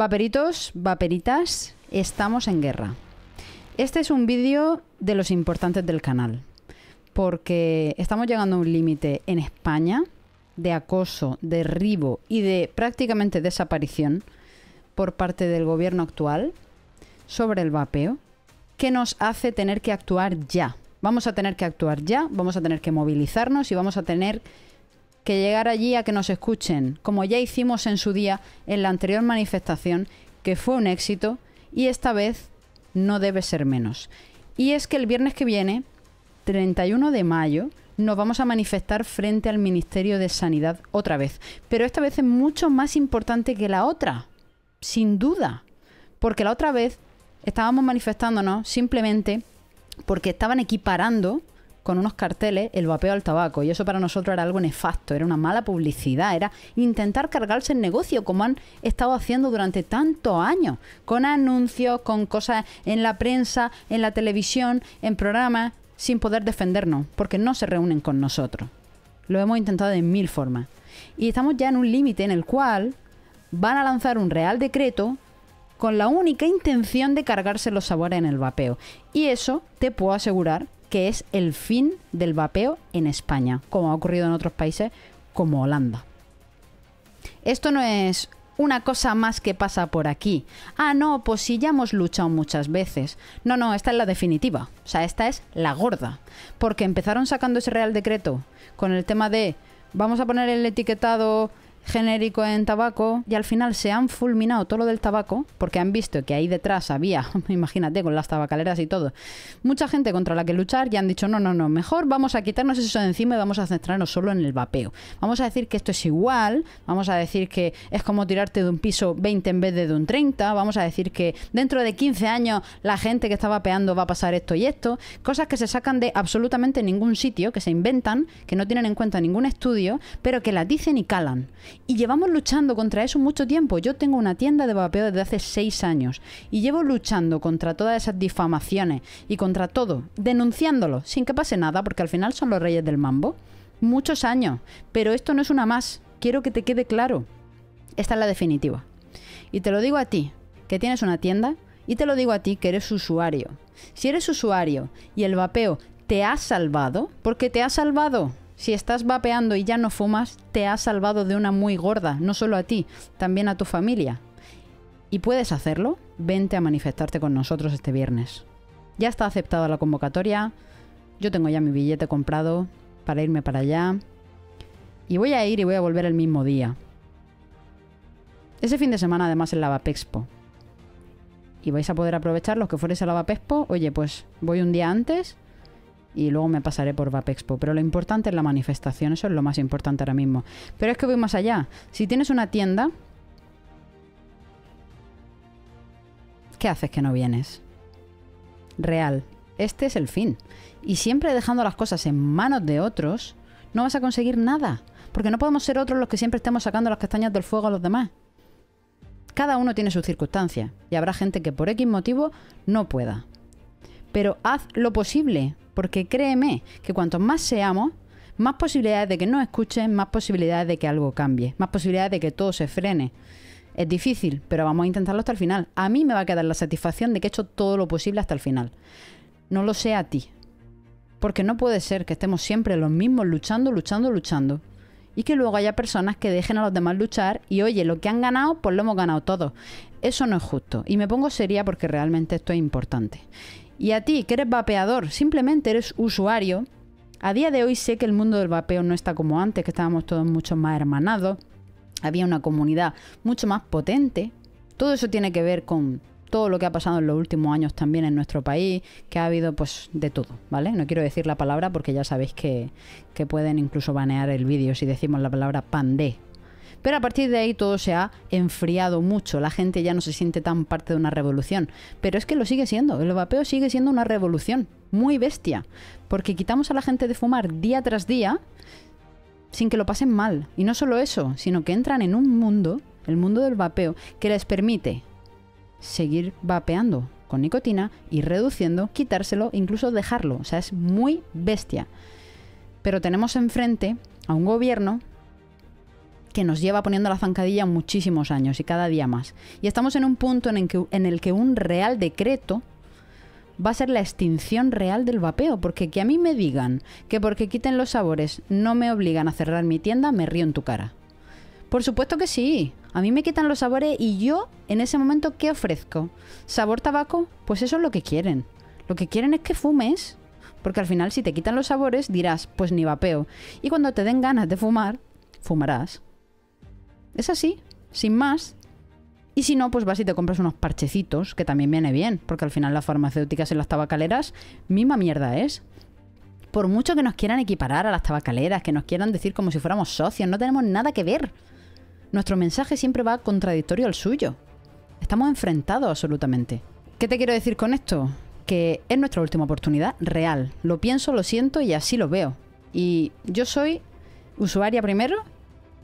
Vaperitos, vaperitas, estamos en guerra. Este es un vídeo de los importantes del canal, porque estamos llegando a un límite en España de acoso, derribo y de prácticamente desaparición por parte del gobierno actual sobre el vapeo que nos hace tener que actuar ya. Vamos a tener que actuar ya, vamos a tener que movilizarnos y vamos a tener que llegar allí a que nos escuchen, como ya hicimos en su día en la anterior manifestación, que fue un éxito y esta vez no debe ser menos. Y es que el viernes que viene, 31 de mayo, nos vamos a manifestar frente al Ministerio de Sanidad otra vez. Pero esta vez es mucho más importante que la otra, sin duda. Porque la otra vez estábamos manifestándonos simplemente porque estaban equiparando con unos carteles el vapeo al tabaco y eso para nosotros era algo nefasto, era una mala publicidad, era intentar cargarse el negocio como han estado haciendo durante tantos años, con anuncios, con cosas en la prensa, en la televisión, en programas, sin poder defendernos, porque no se reúnen con nosotros. Lo hemos intentado de mil formas. Y estamos ya en un límite en el cual van a lanzar un real decreto con la única intención de cargarse los sabores en el vapeo. Y eso te puedo asegurar que es el fin del vapeo en España, como ha ocurrido en otros países como Holanda. Esto no es una cosa más que pasa por aquí. Ah, no, pues si ya hemos luchado muchas veces. No, no, esta es la definitiva. O sea, esta es la gorda. Porque empezaron sacando ese Real Decreto con el tema de vamos a poner el etiquetado genérico en tabaco y al final se han fulminado todo lo del tabaco porque han visto que ahí detrás había, imagínate, con las tabacaleras y todo, mucha gente contra la que luchar y han dicho no, no, no, mejor vamos a quitarnos eso de encima y vamos a centrarnos solo en el vapeo. Vamos a decir que esto es igual, vamos a decir que es como tirarte de un piso 20 en vez de de un 30, vamos a decir que dentro de 15 años la gente que está vapeando va a pasar esto y esto, cosas que se sacan de absolutamente ningún sitio, que se inventan, que no tienen en cuenta ningún estudio, pero que las dicen y calan. Y llevamos luchando contra eso mucho tiempo. Yo tengo una tienda de vapeo desde hace seis años y llevo luchando contra todas esas difamaciones y contra todo, denunciándolo, sin que pase nada, porque al final son los reyes del mambo. Muchos años. Pero esto no es una más. Quiero que te quede claro. Esta es la definitiva. Y te lo digo a ti, que tienes una tienda, y te lo digo a ti, que eres usuario. Si eres usuario y el vapeo te ha salvado, porque te ha salvado, si estás vapeando y ya no fumas, te has salvado de una muy gorda, no solo a ti, también a tu familia. Y puedes hacerlo, vente a manifestarte con nosotros este viernes. Ya está aceptada la convocatoria, yo tengo ya mi billete comprado para irme para allá. Y voy a ir y voy a volver el mismo día. Ese fin de semana además en la Vapexpo. Y vais a poder aprovechar los que fueres a la Vapexpo. Oye, pues voy un día antes y luego me pasaré por Vapexpo. Pero lo importante es la manifestación, eso es lo más importante ahora mismo. Pero es que voy más allá. Si tienes una tienda, ¿qué haces que no vienes? Real. Este es el fin. Y siempre dejando las cosas en manos de otros, no vas a conseguir nada. Porque no podemos ser otros los que siempre estemos sacando las castañas del fuego a los demás. Cada uno tiene sus circunstancias y habrá gente que por X motivo no pueda. Pero haz lo posible porque créeme que cuanto más seamos, más posibilidades de que nos escuchen, más posibilidades de que algo cambie, más posibilidades de que todo se frene. Es difícil, pero vamos a intentarlo hasta el final. A mí me va a quedar la satisfacción de que he hecho todo lo posible hasta el final. No lo sé a ti. Porque no puede ser que estemos siempre los mismos luchando, luchando, luchando. Y que luego haya personas que dejen a los demás luchar y oye, lo que han ganado, pues lo hemos ganado todos. Eso no es justo. Y me pongo seria porque realmente esto es importante. Y a ti, que eres vapeador, simplemente eres usuario, a día de hoy sé que el mundo del vapeo no está como antes, que estábamos todos mucho más hermanados, había una comunidad mucho más potente. Todo eso tiene que ver con todo lo que ha pasado en los últimos años también en nuestro país, que ha habido pues de todo, ¿vale? No quiero decir la palabra porque ya sabéis que, que pueden incluso banear el vídeo si decimos la palabra pandé, pero a partir de ahí todo se ha enfriado mucho, la gente ya no se siente tan parte de una revolución. Pero es que lo sigue siendo, el vapeo sigue siendo una revolución, muy bestia, porque quitamos a la gente de fumar día tras día sin que lo pasen mal. Y no solo eso, sino que entran en un mundo, el mundo del vapeo, que les permite seguir vapeando con nicotina y reduciendo, quitárselo, incluso dejarlo. O sea, es muy bestia. Pero tenemos enfrente a un gobierno que nos lleva poniendo la zancadilla muchísimos años y cada día más. Y estamos en un punto en el que, en el que un real decreto va a ser la extinción real del vapeo, porque que a mí me digan que porque quiten los sabores no me obligan a cerrar mi tienda, me río en tu cara. Por supuesto que sí. A mí me quitan los sabores y yo en ese momento ¿qué ofrezco? ¿Sabor tabaco? Pues eso es lo que quieren. Lo que quieren es que fumes. Porque al final si te quitan los sabores dirás, pues ni vapeo. Y cuando te den ganas de fumar, fumarás. Es así, sin más. Y si no, pues vas y te compras unos parchecitos, que también viene bien, porque al final las farmacéuticas y las tabacaleras, misma mierda es. Por mucho que nos quieran equiparar a las tabacaleras, que nos quieran decir como si fuéramos socios, no tenemos nada que ver. Nuestro mensaje siempre va contradictorio al suyo. Estamos enfrentados absolutamente. ¿Qué te quiero decir con esto? Que es nuestra última oportunidad real. Lo pienso, lo siento y así lo veo. Y yo soy usuaria primero,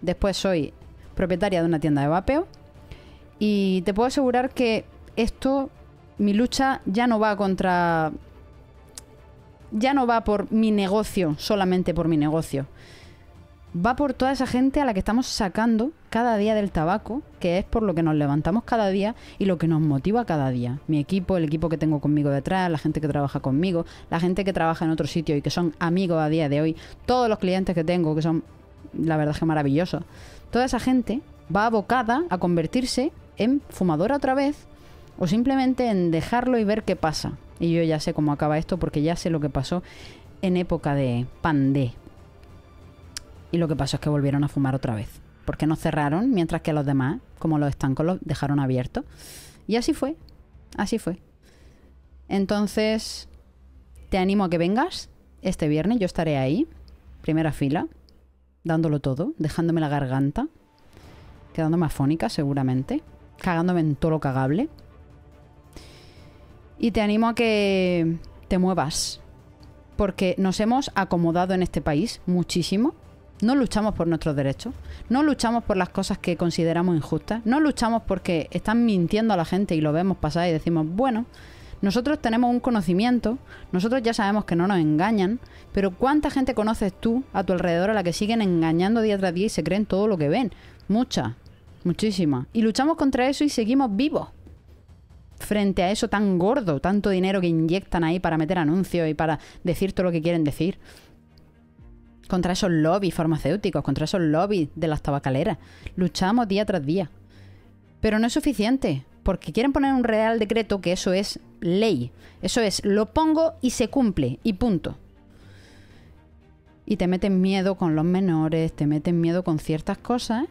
después soy propietaria de una tienda de vapeo y te puedo asegurar que esto, mi lucha ya no va contra... Ya no va por mi negocio, solamente por mi negocio. Va por toda esa gente a la que estamos sacando cada día del tabaco, que es por lo que nos levantamos cada día y lo que nos motiva cada día. Mi equipo, el equipo que tengo conmigo detrás, la gente que trabaja conmigo, la gente que trabaja en otro sitio y que son amigos a día de hoy, todos los clientes que tengo que son, la verdad es que maravillosos. Toda esa gente va abocada a convertirse en fumadora otra vez o simplemente en dejarlo y ver qué pasa. Y yo ya sé cómo acaba esto porque ya sé lo que pasó en época de pandé. Y lo que pasó es que volvieron a fumar otra vez. Porque no cerraron, mientras que los demás, como los estancos, los dejaron abiertos. Y así fue. Así fue. Entonces, te animo a que vengas este viernes. Yo estaré ahí, primera fila, dándolo todo, dejándome la garganta, quedándome afónica seguramente cagándome en todo lo cagable. Y te animo a que te muevas. Porque nos hemos acomodado en este país muchísimo. No luchamos por nuestros derechos. No luchamos por las cosas que consideramos injustas. No luchamos porque están mintiendo a la gente y lo vemos pasar y decimos, bueno, nosotros tenemos un conocimiento, nosotros ya sabemos que no nos engañan, pero ¿cuánta gente conoces tú a tu alrededor a la que siguen engañando día tras día y se creen todo lo que ven? Mucha. Muchísima. Y luchamos contra eso y seguimos vivos. Frente a eso tan gordo, tanto dinero que inyectan ahí para meter anuncios y para decir todo lo que quieren decir. Contra esos lobbies farmacéuticos, contra esos lobbies de las tabacaleras. Luchamos día tras día. Pero no es suficiente, porque quieren poner un real decreto que eso es ley. Eso es, lo pongo y se cumple, y punto. Y te meten miedo con los menores, te meten miedo con ciertas cosas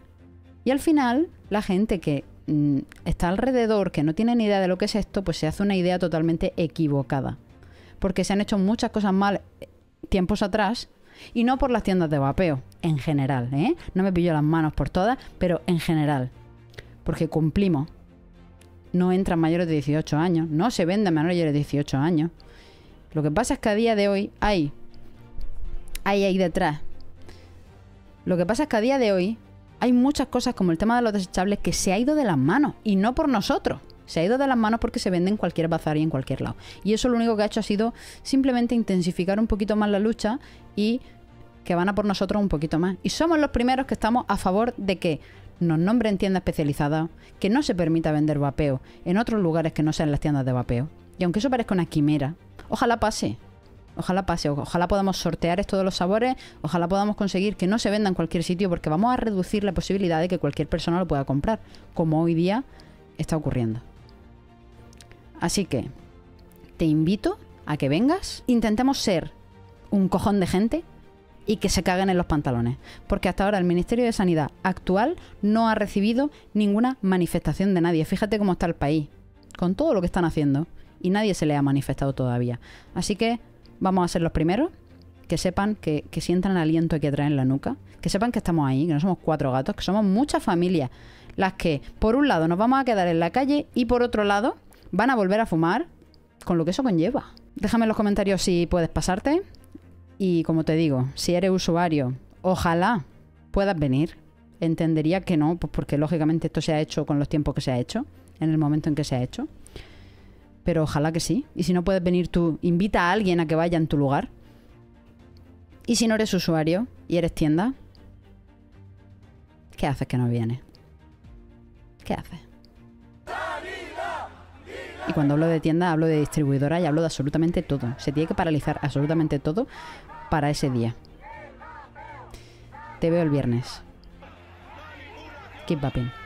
y al final, la gente que mm, está alrededor, que no tiene ni idea de lo que es esto, pues se hace una idea totalmente equivocada. Porque se han hecho muchas cosas mal eh, tiempos atrás y no por las tiendas de vapeo, en general, ¿eh? No me pillo las manos por todas, pero en general. Porque cumplimos. No entran mayores de 18 años, no se venden menores de 18 años. Lo que pasa es que a día de hoy hay, hay ahí detrás. Lo que pasa es que a día de hoy hay muchas cosas como el tema de los desechables que se ha ido de las manos y no por nosotros. Se ha ido de las manos porque se vende en cualquier bazar y en cualquier lado. Y eso lo único que ha hecho ha sido simplemente intensificar un poquito más la lucha y que van a por nosotros un poquito más. Y somos los primeros que estamos a favor de que nos nombren tiendas especializadas, que no se permita vender vapeo en otros lugares que no sean las tiendas de vapeo. Y aunque eso parezca una quimera, ojalá pase. Ojalá pase, ojalá podamos sortear esto de los sabores, ojalá podamos conseguir que no se venda en cualquier sitio porque vamos a reducir la posibilidad de que cualquier persona lo pueda comprar, como hoy día está ocurriendo. Así que te invito a que vengas, intentemos ser un cojón de gente y que se caguen en los pantalones, porque hasta ahora el Ministerio de Sanidad actual no ha recibido ninguna manifestación de nadie. Fíjate cómo está el país, con todo lo que están haciendo, y nadie se le ha manifestado todavía. Así que vamos a ser los primeros que sepan que, sientan el aliento que traen en la nuca, que sepan que estamos ahí, que no somos cuatro gatos, que somos muchas familias las que, por un lado, nos vamos a quedar en la calle y por otro lado, van a volver a fumar con lo que eso conlleva. Déjame en los comentarios si puedes pasarte y, como te digo, si eres usuario, ojalá puedas venir. Entendería que no, pues porque lógicamente esto se ha hecho con los tiempos que se ha hecho, en el momento en que se ha hecho pero ojalá que sí. Y si no puedes venir tú, invita a alguien a que vaya en tu lugar. Y si no eres usuario y eres tienda, ¿Qué haces que no viene? ¿Qué haces? Y cuando hablo de tienda, hablo de distribuidora y hablo de absolutamente todo. Se tiene que paralizar absolutamente todo para ese día. Te veo el viernes. Keep popping.